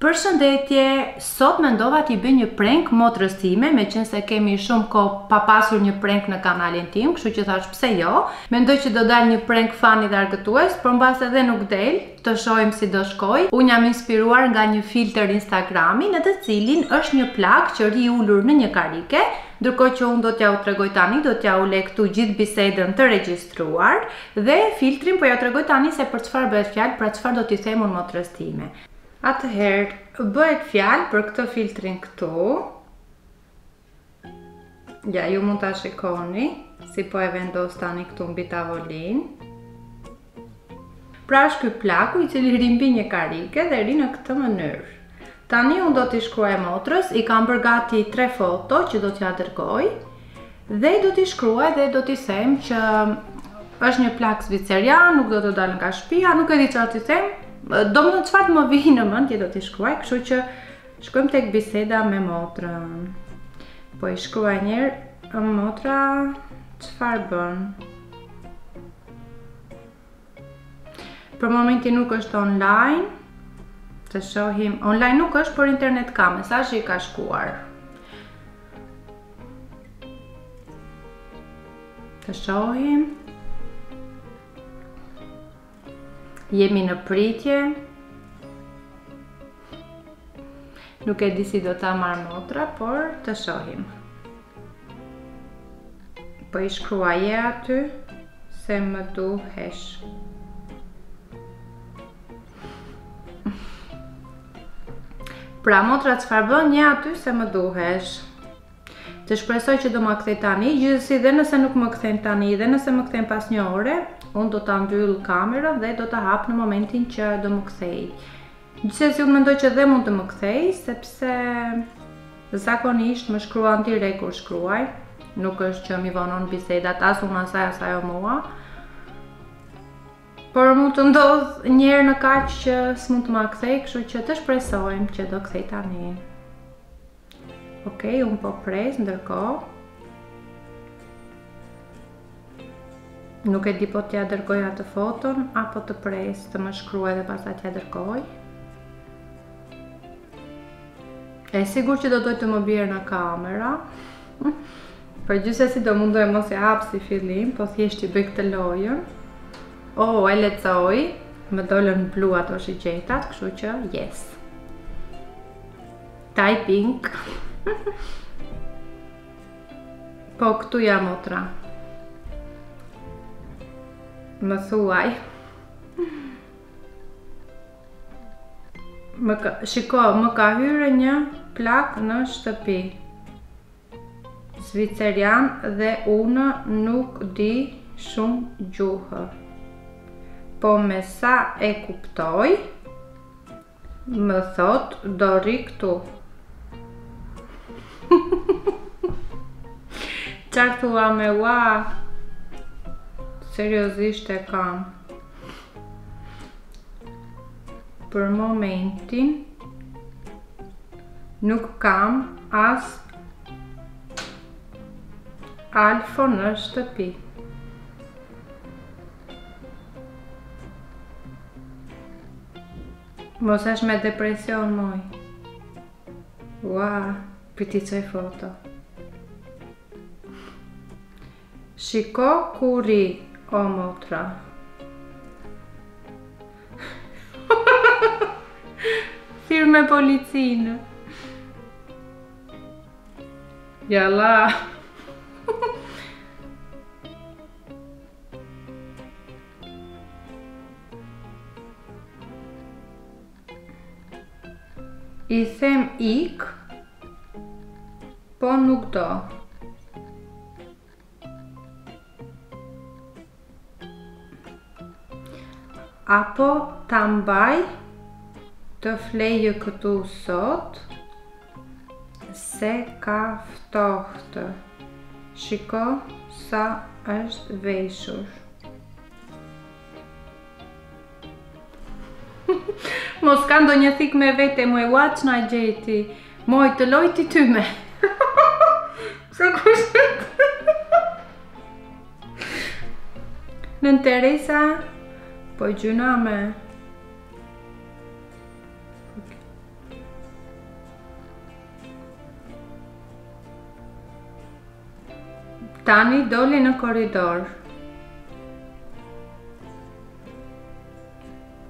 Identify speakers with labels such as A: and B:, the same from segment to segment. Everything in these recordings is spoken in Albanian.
A: Përshëndetje, sot mendova t'i bëj një prank motrës time, meqenëse kemi shumë kohë pa pasur një prank në kanalin tim, kështu që thash pse jo. Mendoj që do dalë një prank funny dhe argëtues, por mbase edhe nuk del, të shohim si do shkojë. Unë jam inspiruar nga një filtër Instagrami në të cilin është një plak që rri i ulur në një karike, ndërkohë që unë do t'ja u tregoj tani, do t'ja u lë këtu gjithë bisedën të regjis. truar, dhe filtrin po jua tregoj tani se për çfarë bëhet fjalë, pra çfarë do t'i them unë motrës time. Atëherë, bëhet fjalë për këtë filtrin këtu. Ja, ju mund ta shikoni si po e vendos tani këtu mbi tavolinë. Pra është ky plaku i cili rri mbi një karike dhe rri në këtë mënyrë. Tani unë do t'i shkruaj motrës, i kam bërë gati tre foto që do t'ja dërgoj dhe do t'i shkruaj dhe do t'i them që është një plak zvicerian, nuk do të dalë nga shpia, nuk e di ça do t'i them, domethënë çfarë të më vijë në mendje do t'i shkruaj, kështu që shkojmë tek biseda me motrën. Po i shkruaj njëherë, motra, çfarë bën? Për momentin nuk është online Të shohim Online nuk është, por internet ka Mesazhi ka shkuar Të shohim Jemi në pritje Nuk e di si do ta marrë motra, por të shohim Po i shkruaj je aty se më duhesh. Pra motra çfarë bën je aty se më duhesh. Të shpresoj që do ma kthejë tani, gjithsesi dhe nëse nuk më kthen tani dhe nëse më kthen pas një ore, unë do ta mbyll kamerën dhe do ta hap në momentin që do më kthejë. Gjithsesi unë mendoj që dhe mund të më kthejë sepse zakonisht më shkruan direkt kur shkruaj, nuk është që m'i vonon bisedat as unë asaj as ajo mua. Por mund të ndodhë një herë në kaq që s'mund të ma kthejë, kështu që të shpresojmë që do kthejë tani. Ok, unë po pres, ndërkohë. Nuk e di po t'ja dërgoj atë foton, apo të pres të më shkruaj dhe pastaj t'ja dërgoj. E sigurt që do dojë të më bjerë në kamera. Por gjithsesi do mundohem mos e hap si fillim, po thjesht t'i bëj këtë lojën. O, oh, e lexoi, më dolën blu ato shigjetat, kështu që, yes. Typing. Po këtu jam motra. Më thuaj. Më ka, shiko, më ka hyrë një plak në shtëpi. Zvicerian dhe unë nuk di shumë gjuhë. Po me sa e kuptoj, Më thot do rri këtu. Çfarë thua moj ua? Seriozisht e kam. Për momentin nuk kam as Alfo në shtëpi. Mos është me depresion moj Ua, prit ti çoj foto Shiko ku ri o motra Thirre moj policinë. Jalla. I them ik, po nuk do. Apo ta mbaj të flejë këtu sot, Se ka ftohtë. Shiko sa është veshur. Mos ka ndonjë thikë me vete, moj ua ç'na gjeti. Moj të lojti ty mendja. Sa kushtet. Nën Teresa, po gjynah me. Tani doli në korridor.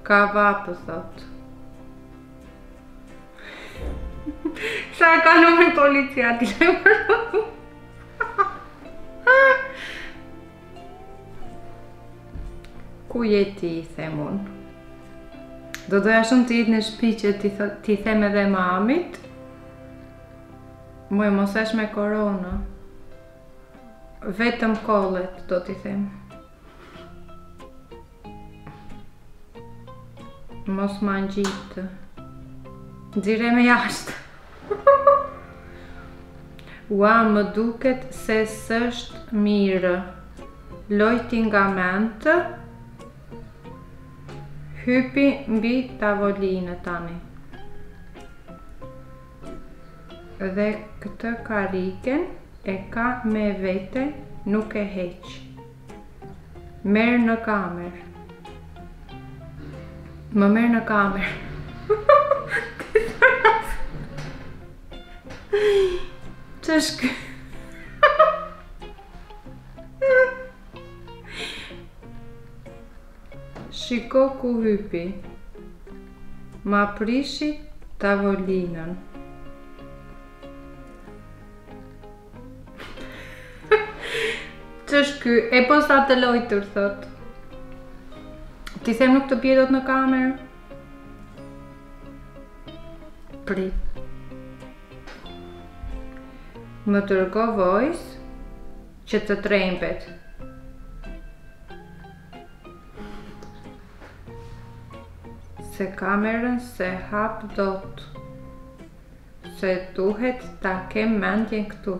A: Ka vapë, thot. Sa e ka numrin policia të lemërë? Ku je ti, them unë? Do doja shumë të jetë në shpi që t'i them edhe mamit Moj mos është me korona Vetëm kollitet do t'i them Mos ma ngjitë Nxirre me jashtë Ua më duket se s'është mirë Lojti nga mendtë Hypi mbi tavolinë tani. Dhe këtë kariken e ka me vete nuk e heq. Merre në kamerë. Më merr në kamerë. Ç'është Shiko ku hypi. Ma prishi tavolinën. Ç'është ky? E po sa të lojtur thotë. T'i them nuk të bie dot në kamerë. Prit. Më dërgo voice që të trembet. Se kamerën s'e hap dot. Se duhet ta kem mendjen këtu.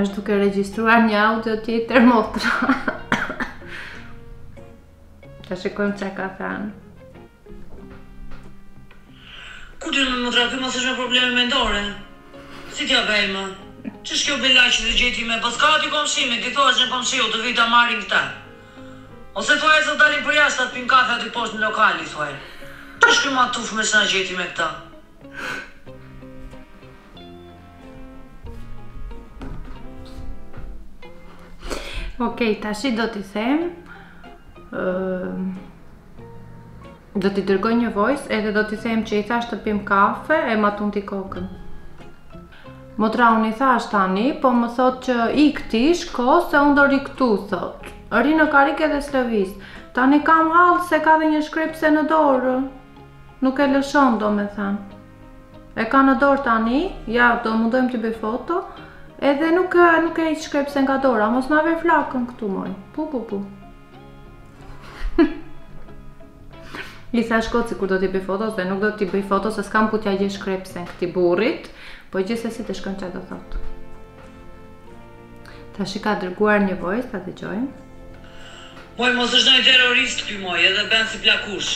A: është duke regjistruar një audio tjetër motra. Ta shikojmë ça ka thënë.
B: Ku de motra, ky mos është me probleme mendore. Si t'ia bejmë? Ç'është kjo bela që të gjeti me paskati komshime, ti thua që në komshime, të vijnë ta marrin këta. Ose thuaj se do dalim përjashta të pimë kafe aty poshtë në lokal i thuaj Ç'është ky matuf moj ç'na gjeti me këtë.
A: Okej tashi do t'i them ë. Do t'i dërgoj një voice edhe do t'i them që i thashë të pimë kafe e ma tunti kokën. Motra unë i thashë tani, po më thotë që ik ti shko se unë do rri këtu, thotë. Rri në karrike edhe s'lëviz. Tani kam hall se ka dhe një shkrepse në dorë. Nuk e lëshon domethënë. E ka në dorë tani, ja do mundohem t'i bëj foto. Edhe nuk, nuk e heq shkrepsen nga dora mos na vë flakën këtu moj. Pu, pu, pu. Isa shko t'i sikur do t'i bëj foto, se nuk do t'i bëj foto se s'kam ku t'ja gjej shkrepsen këtij burrit, po gjithsesi të shikojmë ça do thotë. Tashi ka dërguar një voice, ta dëgjojmë.
B: Moj, mos është ndonjë terrorist ky moj, edhe bën si plakush.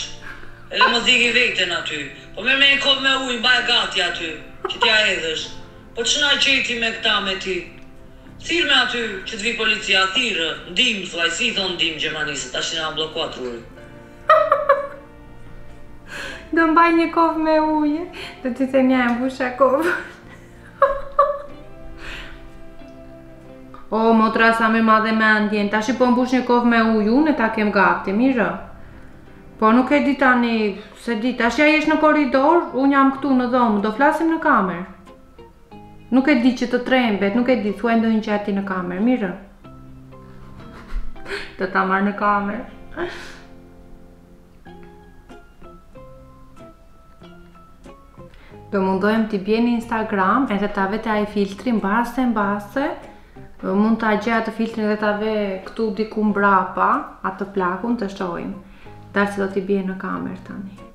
B: Edhe mos djegë veten aty. Po merrmë një kovë me ujë, mbaje gati aty, që t'ja hedhësh. Po ç'na gjeti me këta me ti? Thirrmë aty që të vijë policia, thirr ndihmë thuaj si i thonë ndihmë gjermanisht se tash na u bllokua truri.
A: Do mbaj një kovë me ujë. Do t'i them ja e mbusha kovën. O, motra sa më e madhe, më e mirë, tashi po mbush një kovë me ujë, unë ta kem gati, mirë. Po nuk e di tani, se di, tashi ai është në korridor, unë jam këtu në dhomë, do flasim në kamerë. Nuk e di që të trembet, nuk e di, thuaj ndonjë gjë aty në kamerë, mirë. Do ta marr në kamerë. Do mundohem t'i bie në Instagram edhe t'ia vë atë filtrin mbase mbase. Mund ta gjej atë filtrin edhe ta vë këtu diku mbrapa, atë plakun të shohim. Tash do t'i bie në kamerë tani.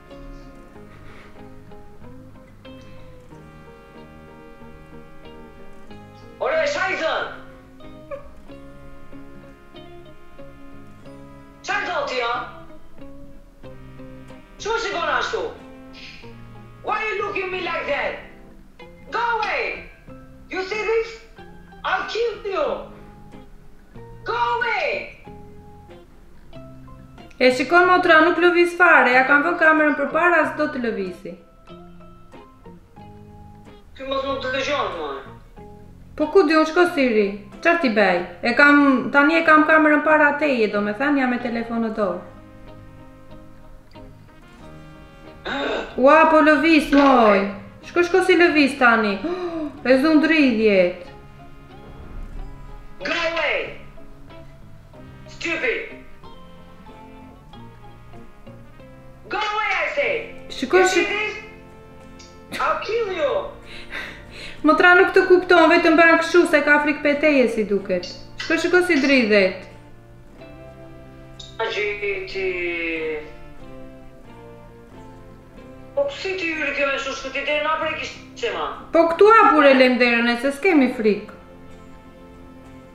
B: Ore, shaj zënë! Shaj zoti, jo? Çu shikon ashtu? Why you looking me like that? Go away! You see this? I'll kill you! Go away!
A: E shikon motra, nuk lëviz fare, ja kam vënë kamerën përpara, as do të lëvizë.
B: Ty mos nuk të dëgjon, moj.
A: Po ku di unë shko Siri, ça t'i bëj? E kam, tani e kam kamerën para teje, domethënë, jam me telefon në dorë. Ua, po lëviz, moj. Shiko, shiko si lëviz tani. E zunë dridhjet.
B: Go away! Stupid! Go away I say!
A: Shiko shi...
B: I'll kill you!
A: Motra nuk të kupton, vetëm bën kështu se ka frikë prej teje si duket. Shiko shiko si dridhet.
B: A gjeti... Po si të hyri kjo, moj shushkë, ti derën hapur e kishe që mbrëma?
A: Po këtu hapur e lëmë derën se s'kemi frikë.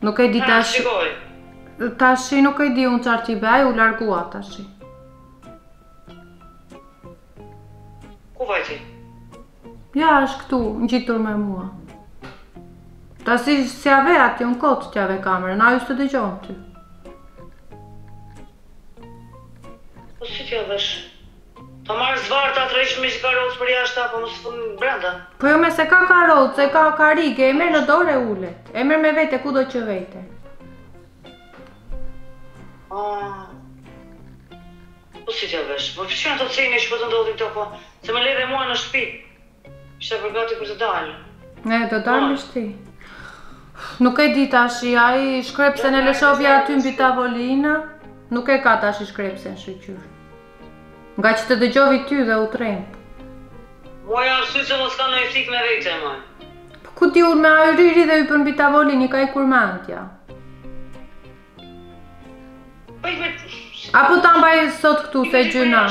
A: Nuk e di tash.
B: Ha, shiko.
A: Tashi nuk e di unë çar t'i bëj, ai u largua tashi.
B: Ku vajti?
A: Ja, është këtu, ngjitur me mua. Tashi si ja vë aty unë kot t'ja vë kamerën, ai s'të dëgjon ty.
B: Po si t'ja vesh? Ta marr zvarrë ta tërheq me gjithë karrocë për jashtë apo më së fundmi brenda.
A: Po jo më, s'e ka karrocë, s'e ka karrige, e merr në dorë e ulet. E merr me vete kudo që vete.
B: Ah. Po si t'ja vesh? Po pse janë të cejnë që po të ndodhin këto? Se më le dhe mua në shpi. Isha përgati për të dalë.
A: Ne, do dalësh ti. Nuk e di tashi, ai shkrepsen e lëshoi aty mbi tavolinë. Nuk e ka tashi shkrepsen shyqyr. Ngaqë të dëgjovi ty dhe u
B: tremb. Moj arsy që mos ka noi thikë me vete moj.
A: Po ku ti unë me a rri dhe i përmbi tavolin, i ka i kurmantja.
B: Po
A: Apo ta mbaj sot këtu se gjynah.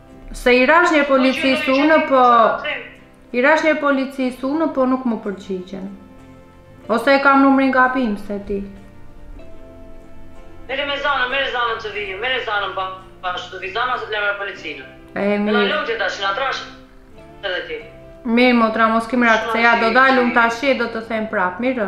A: Se i rash një policisë unë, po... I rashë një policisë unë, po nuk më përgjigjen. Ose e kam numrin gabim, s'e di.
B: Merre më Zanën, merre Zanën të vijë, merre Zanën pa, pa shë të vijë Zanën, se të lemre policinë.
A: E,
B: mirë. Në
A: në
B: lotje të ashtë, në trashë, edhe ti.
A: Mirë, motra, mos ki merak, se ja do dal unë tashi, do të them prapë, mirë?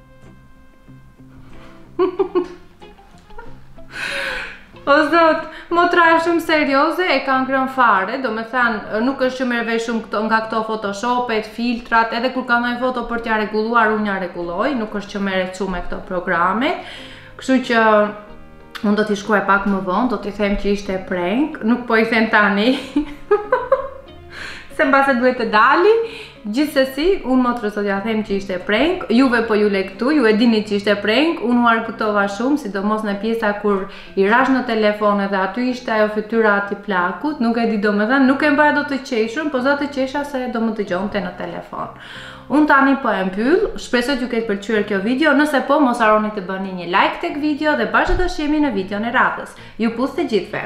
A: O zot, motra është shumë serioze, e kanë ngrënë fare, domethënë, nuk është që merr vesh shumë këto, nga këto photoshopet, filtrat, edhe kur ka naj foto për t'ia rregulluar, unë ia rregulloj, nuk është që merret shumë me këto programe, kështu që unë do t'i shkruaj pak më vonë, do t'i them që ishte prank, nuk po i them tani. Se mbase duhet të dali, gjithsesi, unë motrës do t'ia them që ishte prank, juve po ju lë këtu, ju e dini që ishte prank, unë u argëtova shumë, sidomos në pjesa kur i rashë në telefon edhe aty ishte ajo fytyra e atij plakut, nuk e di domethënë, nuk e mbaja dot të qeshurën, po s'doja të qeshja se do më dëgjonte në telefon. Unë tani po e mbyll, shpresoj t'ju ketë pëlqyer kjo video, nëse po mos harroni të bëni një like tek video dhe bashkë do shihemi në videon e radhës. Ju puth të gjithëve.